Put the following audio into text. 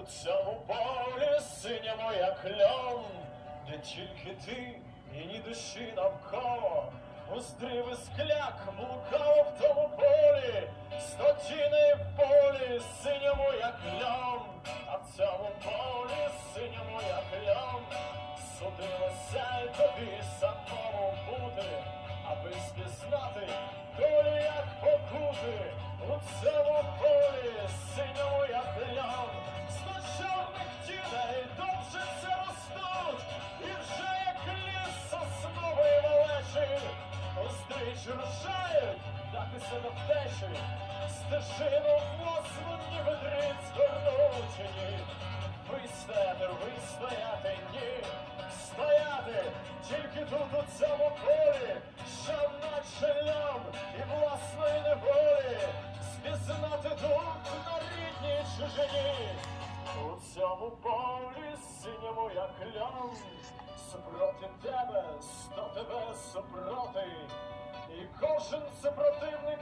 У цьому полі синьому як льон, де тільки ти і ні душі навколо. Уздрів і скляк блукав в тому полі, сто тіней в полі, синьому як льон, а в цьому полі синьому як льон, судилося й тобі самому бути, аби спізнати долю як покути, у цьому Острич рушають, датися до втечі, стежину власну ні ведриць згорнуть. Вистояти, вистояти, ні, стояти, тільки тут у цьому полі, що наче льон і власної неволі, спізнати тут на рідній чужині. У цьому полі синьому як льон, супроти тебе, сто тебе супроти, кожен супротивник